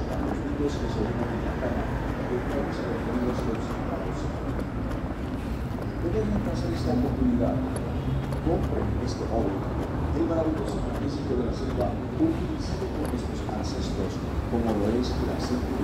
artículos que se originan en la Cámara, y los esta oportunidad, compren este el maravilloso principio de la selva utilizado por nuestros ancestros, como lo es la selva de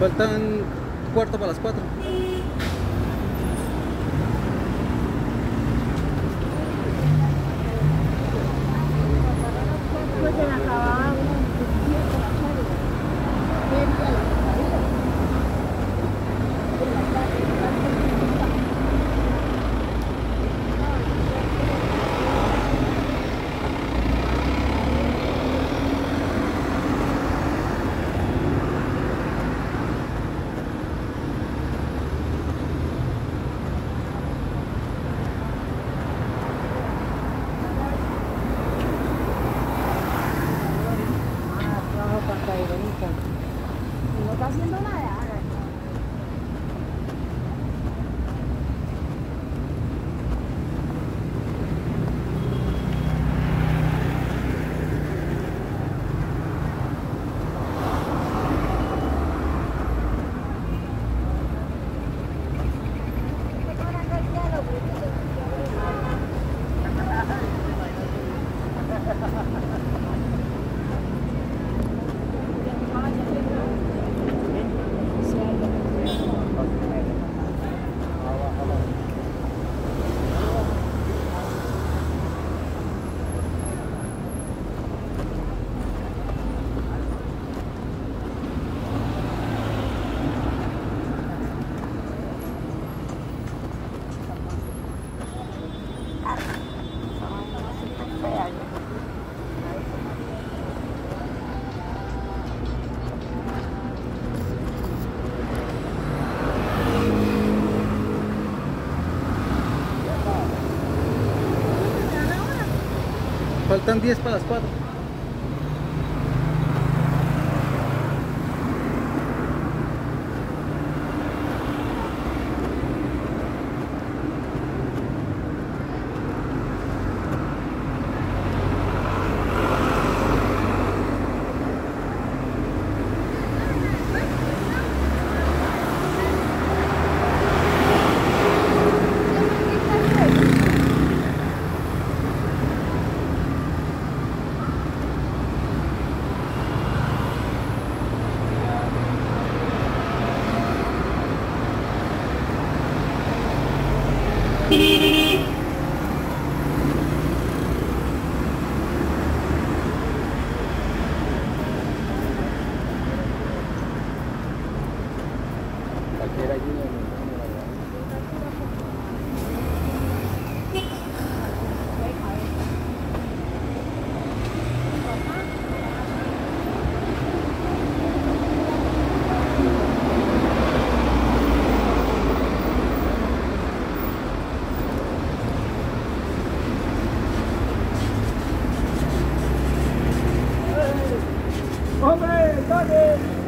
Faltan cuarto para las cuatro. Faltan 10 para las 4. Okay, I do know. Cadê?